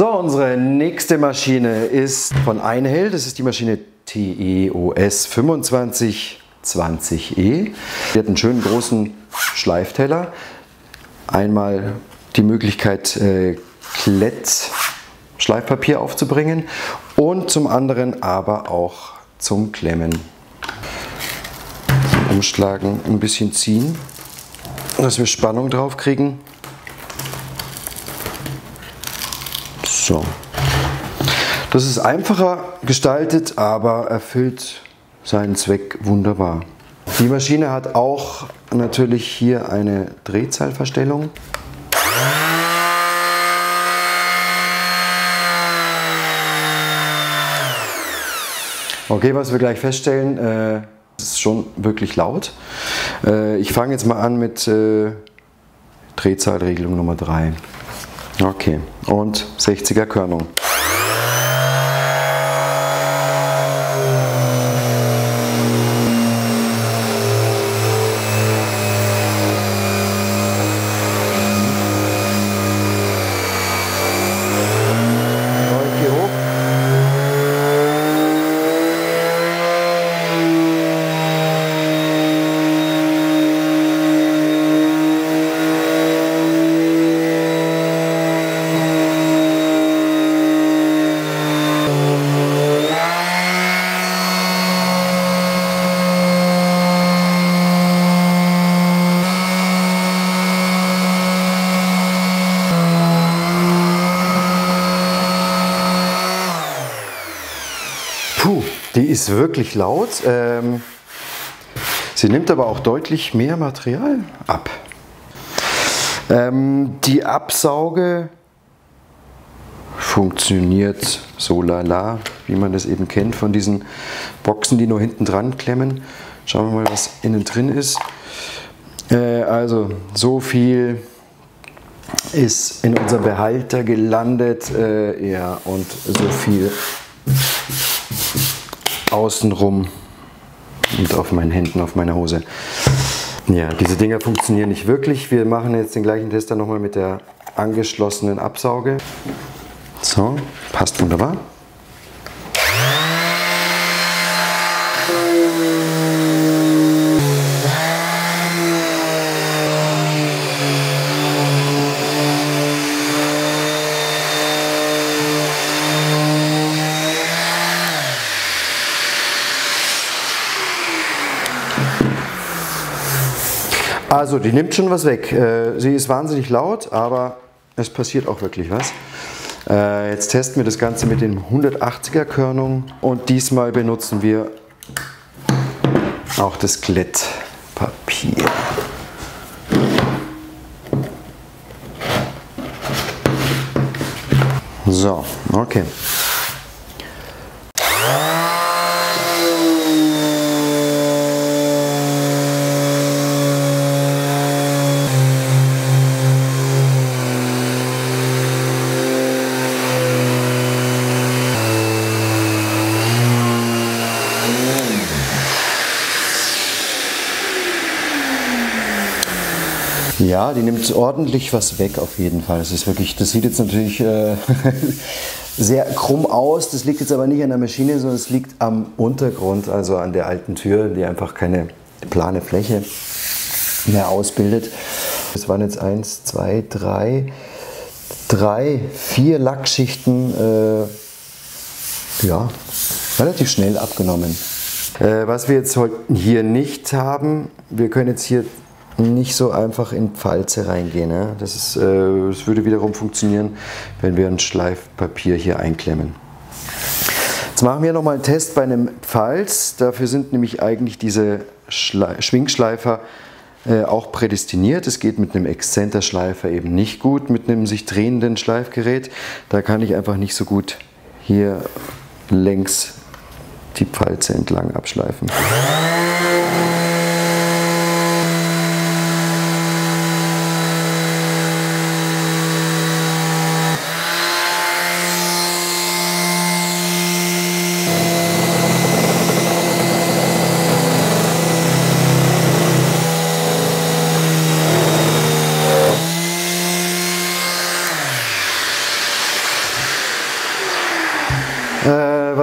So, unsere nächste Maschine ist von Einhell. Das ist die Maschine TEOS 2520E. Die hat einen schönen großen Schleifteller. Einmal die Möglichkeit, äh, Klett Schleifpapier aufzubringen und zum anderen aber auch zum Klemmen. Umschlagen, ein bisschen ziehen, dass wir Spannung drauf kriegen. So. Das ist einfacher gestaltet, aber erfüllt seinen Zweck wunderbar. Die Maschine hat auch natürlich hier eine Drehzahlverstellung. Okay, was wir gleich feststellen, äh, ist schon wirklich laut. Äh, ich fange jetzt mal an mit äh, Drehzahlregelung Nummer 3. Okay, und 60er Körnung. Die ist wirklich laut. Ähm, sie nimmt aber auch deutlich mehr Material ab. Ähm, die Absauge funktioniert so lala, wie man das eben kennt von diesen Boxen, die nur hinten dran klemmen. Schauen wir mal, was innen drin ist. Äh, also so viel ist in unserem Behälter gelandet äh, ja, und so viel außenrum und auf meinen Händen, auf meiner Hose. Ja, diese Dinger funktionieren nicht wirklich. Wir machen jetzt den gleichen Test dann nochmal mit der angeschlossenen Absauge. So, passt wunderbar. Also, die nimmt schon was weg. Äh, sie ist wahnsinnig laut, aber es passiert auch wirklich was. Äh, jetzt testen wir das Ganze mit den 180er Körnung und diesmal benutzen wir auch das Glättpapier. So, okay. Ja, die nimmt ordentlich was weg auf jeden Fall. Das ist wirklich, das sieht jetzt natürlich äh, sehr krumm aus. Das liegt jetzt aber nicht an der Maschine, sondern es liegt am Untergrund, also an der alten Tür, die einfach keine plane Fläche mehr ausbildet. Es waren jetzt eins, zwei, drei, drei, vier Lackschichten, äh, ja, relativ schnell abgenommen. Äh, was wir jetzt heute hier nicht haben, wir können jetzt hier nicht so einfach in Pfalze reingehen. Ne? Das, ist, äh, das würde wiederum funktionieren, wenn wir ein Schleifpapier hier einklemmen. Jetzt machen wir nochmal einen Test bei einem Pfalz. Dafür sind nämlich eigentlich diese Schle Schwingschleifer äh, auch prädestiniert. Es geht mit einem Exzenterschleifer eben nicht gut, mit einem sich drehenden Schleifgerät. Da kann ich einfach nicht so gut hier längs die Pfalze entlang abschleifen.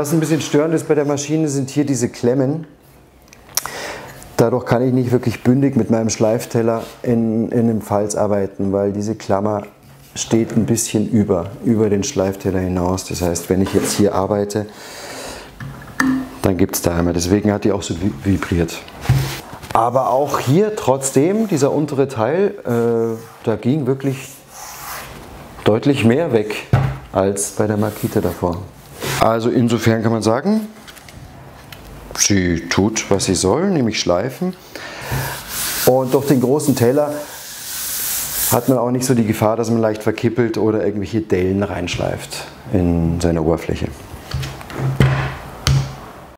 Was ein bisschen störend ist bei der Maschine, sind hier diese Klemmen. Dadurch kann ich nicht wirklich bündig mit meinem Schleifteller in, in einem Falz arbeiten, weil diese Klammer steht ein bisschen über, über den Schleifteller hinaus. Das heißt, wenn ich jetzt hier arbeite, dann gibt es da einmal. Deswegen hat die auch so vibriert. Aber auch hier trotzdem, dieser untere Teil, äh, da ging wirklich deutlich mehr weg als bei der Makita davor. Also insofern kann man sagen, sie tut, was sie soll, nämlich schleifen. Und durch den großen Teller hat man auch nicht so die Gefahr, dass man leicht verkippelt oder irgendwelche Dellen reinschleift in seine Oberfläche.